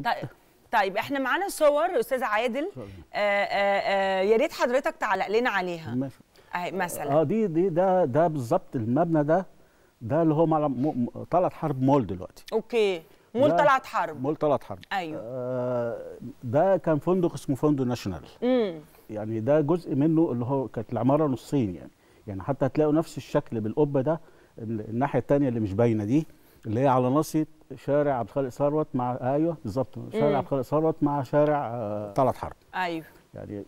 طيب طيب إحنا معانا صور أستاذ عادل. آه آه آه يا ريت حضرتك تعلق لنا عليها. ماشي. أهي مثلا. آه دي دي ده ده بالظبط المبنى ده ده اللي هو طلعت حرب مول دلوقتي. okay. مول. طلعت حرب. مول طلعت حرب. أيوه. آه ده كان فندق اسمه فندق ناشونال. امم يعني ده جزء منه اللي هو كانت العمارة نصين يعني. يعني حتى هتلاقوا نفس الشكل بالقبة ده ال- الناحية الثانية اللي مش باينة دي. اللي هي على ناصية شارع عبد الخالق ثروت مع أيوه بالظبط. شارع. عبد الخالق ثروت مع شارع آه طلعت حرب. أيوه. يعني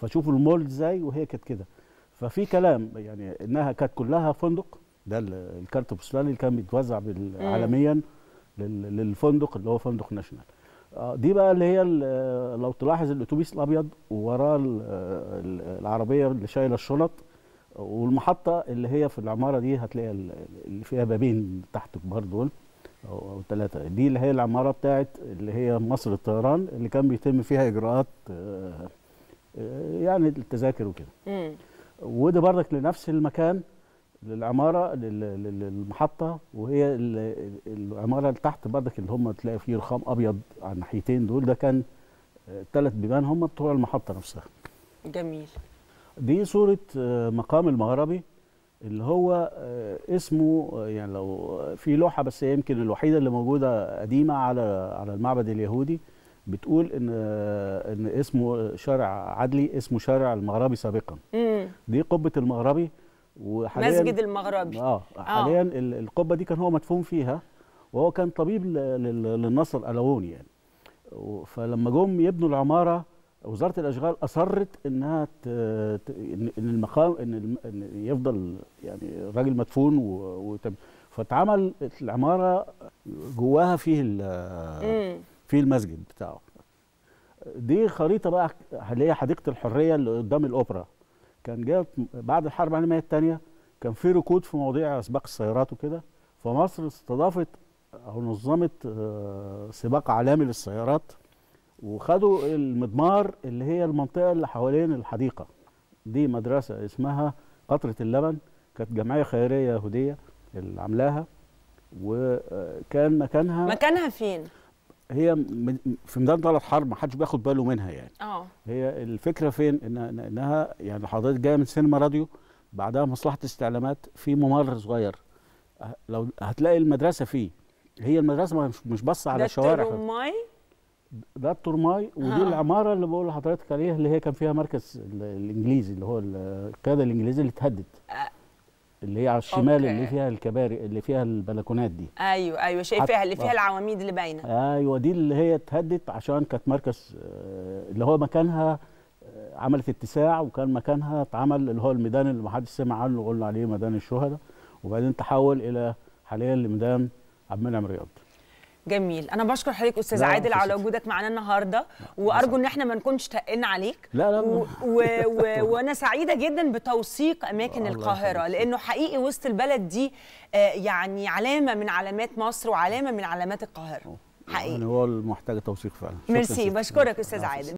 فشوفوا المول إزاي وهي كانت كده. ففي كلام يعني إنها كانت كلها فندق ده ال- الكارت البوستالي اللي كان بيتوزع. عالميا لل- للفندق اللي هو فندق ناشونال. آه، دي بقى اللي هي لو تلاحظ الأتوبيس الأبيض ووراه ال- ال- العربية اللي شايلة الشنط والمحطة اللي هي في العمارة دي هتلاقي ال- اللي فيها بابين تحت كبار دول أو أو ثلاثة دي اللي هي العمارة بتاعت اللي هي مصر الطيران اللي كان بيتم فيها إجراءات آه، آه، يعني التذاكر وكده. وده بردك لنفس المكان للعمارة لل- لل- للمحطة وهي ال- العمارة اللي تحت بردك اللي هم تلاقي فيه رخام أبيض على الناحيتين دول. ده كان ثلاث بيبان هم بتوع المحطة نفسها. جميل. دي صورة آه، مقام المغربي اللي هو آه، اسمه آه، يعني لو في لوحة بس هي يمكن الوحيدة اللي موجودة قديمة على على المعبد اليهودي بتقول إن آه، إن اسمه شارع عدلي اسمه شارع المغربي سابقا. دي قبة المغربي وحاليا مسجد المغربي. آه حاليا ال- القبة دي كان هو مدفون فيها وهو كان طبيب للنصر الألووني يعني. فلما جم يبنوا العمارة وزارة الأشغال أصرت إنها ت... إن المقام إن. إن يفضل يعني الراجل مدفون و... وتم... فاتعمل العمارة جواها فيه ال... امم في المسجد بتاعه. دي خريطة بقى اللي هي حديقة الحرية اللي قدام الأوبرا. كان جاء بعد الحرب العالمية الثانية كان في ركود في مواضيع سباق السيارات وكده. فمصر استضافت أو نظمت آه، سباق عالمي للسيارات. وخدوا المضمار اللي هي المنطقة اللي حوالين الحديقة. دي مدرسة اسمها قطرة اللبن كانت جمعية خيرية يهودية اللي عاملاها. وكان مكانها مكانها فين؟ هي في ميدان طلعت حرب ما حدش بياخد باله منها يعني. آه. هي الفكرة فين؟ إن إنها يعني حضرتك جاية من سينما راديو بعدها مصلحة استعلامات في ممر صغير. أه، لو هتلاقي المدرسة فيه هي المدرسة مش ده على شوارع الترماي ده الترماي ودي آه. العمارة اللي بقول لحضرتك عليها اللي هي كان فيها مركز ال- الإنجليزي اللي هو ال- القيادة الإنجليزية اللي اتهدت آه. اللي هي على الشمال okay. اللي فيها الكباري اللي فيها البلكونات دي أيوه أيوه شايفاها حت- اللي فيها. العواميد اللي باينة أيوه دي اللي هي اتهدت عشان كانت مركز آه، اللي هو مكانها آه، عملت اتساع وكان مكانها اتعمل اللي هو الميدان اللي ما حدش سمع عنه قلنا عليه ميدان الشهداء وبعدين تحول إلى حاليا لميدان عبد المنعم رياض جميل. أنا بشكر حضرتك أستاذ لا، عادل على. وجودك معانا النهارده وأرجو إن إحنا ما نكونش تقلنا عليك. لا لا و... و... و... وأنا سعيدة جدا بتوثيق أماكن القاهرة. لأنه حقيقي وسط البلد دي آه، يعني علامة من علامات مصر وعلامة من علامات القاهرة. يعني حقيقي. هو المحتاج توثيق فعلا. ميرسي. بشكرك أستاذ. عادل.